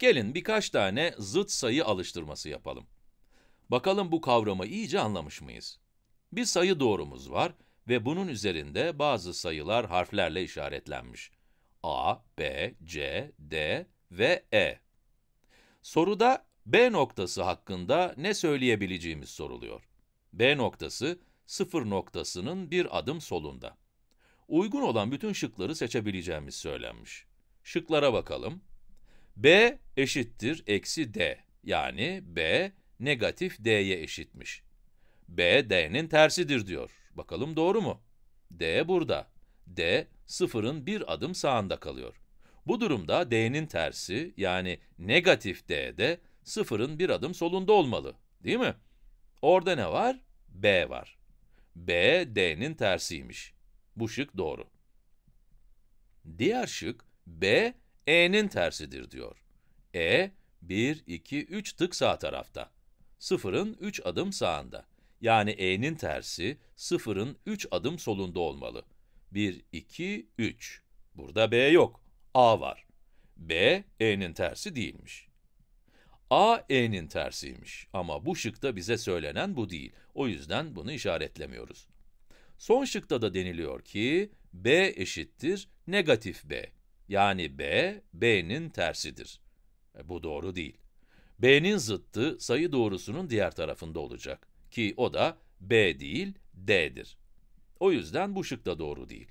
Gelin birkaç tane zıt sayı alıştırması yapalım. Bakalım bu kavramı iyice anlamış mıyız? Bir sayı doğrumuz var ve bunun üzerinde bazı sayılar harflerle işaretlenmiş. A, B, C, D ve E. Soruda B noktası hakkında ne söyleyebileceğimiz soruluyor. B noktası, sıfır noktasının bir adım solunda. Uygun olan bütün şıkları seçebileceğimiz söylenmiş. Şıklara bakalım. B eşittir eksi D, yani B negatif D'ye eşitmiş. B, D'nin tersidir diyor. Bakalım doğru mu? D burada. D, sıfırın bir adım sağında kalıyor. Bu durumda D'nin tersi, yani negatif D de sıfırın bir adım solunda olmalı, değil mi? Orada ne var? B var. B, D'nin tersiymiş. Bu şık doğru. Diğer şık, B, E'nin tersidir diyor. E, 1, 2, 3 tık sağ tarafta. Sıfırın 3 adım sağında. Yani E'nin tersi, sıfırın 3 adım solunda olmalı. 1, 2, 3. Burada B yok, A var. B, E'nin tersi değilmiş. A, E'nin tersiymiş ama bu şıkta bize söylenen bu değil. O yüzden bunu işaretlemiyoruz. Son şıkta da deniliyor ki, B eşittir negatif B. Yani B, B'nin tersidir. E, bu doğru değil. B'nin zıttı sayı doğrusunun diğer tarafında olacak. Ki o da B değil, D'dir. O yüzden bu şık da doğru değil.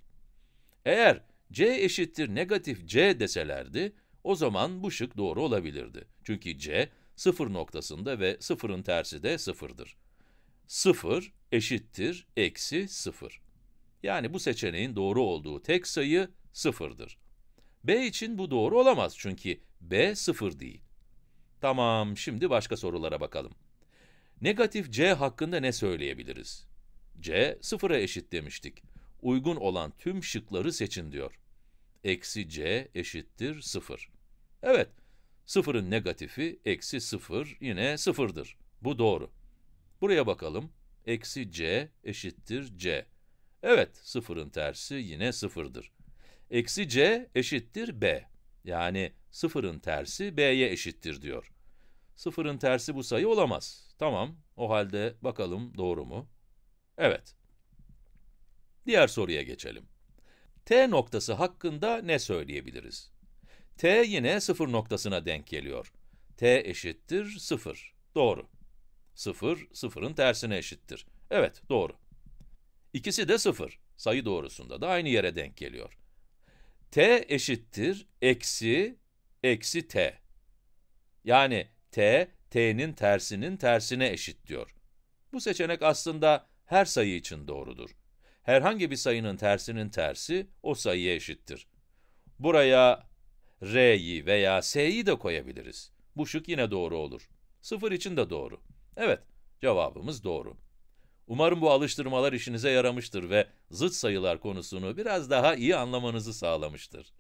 Eğer C eşittir negatif C deselerdi, o zaman bu şık doğru olabilirdi. Çünkü C, sıfır noktasında ve sıfırın tersi de sıfırdır. Sıfır eşittir eksi sıfır. Yani bu seçeneğin doğru olduğu tek sayı sıfırdır. B için bu doğru olamaz çünkü B sıfır değil. Tamam, şimdi başka sorulara bakalım. Negatif c hakkında ne söyleyebiliriz? c, sıfıra eşit demiştik. Uygun olan tüm şıkları seçin diyor. Eksi c eşittir sıfır. Evet, sıfırın negatifi eksi sıfır yine sıfırdır. Bu doğru. Buraya bakalım. Eksi c eşittir c. Evet, sıfırın tersi yine sıfırdır. Eksi c eşittir b. Yani sıfırın tersi b'ye eşittir diyor. Sıfırın tersi bu sayı olamaz. Tamam, o halde bakalım doğru mu? Evet. Diğer soruya geçelim. T noktası hakkında ne söyleyebiliriz? T yine sıfır noktasına denk geliyor. T eşittir sıfır. Doğru. Sıfır, sıfırın tersine eşittir. Evet, doğru. İkisi de sıfır. Sayı doğrusunda da aynı yere denk geliyor. T eşittir eksi, eksi T. Yani t, t'nin tersinin tersine eşit diyor. Bu seçenek aslında her sayı için doğrudur. Herhangi bir sayının tersinin tersi o sayıya eşittir. Buraya r'yi veya s'yi de koyabiliriz. Bu şık yine doğru olur. Sıfır için de doğru. Evet, cevabımız doğru. Umarım bu alıştırmalar işinize yaramıştır ve zıt sayılar konusunu biraz daha iyi anlamanızı sağlamıştır.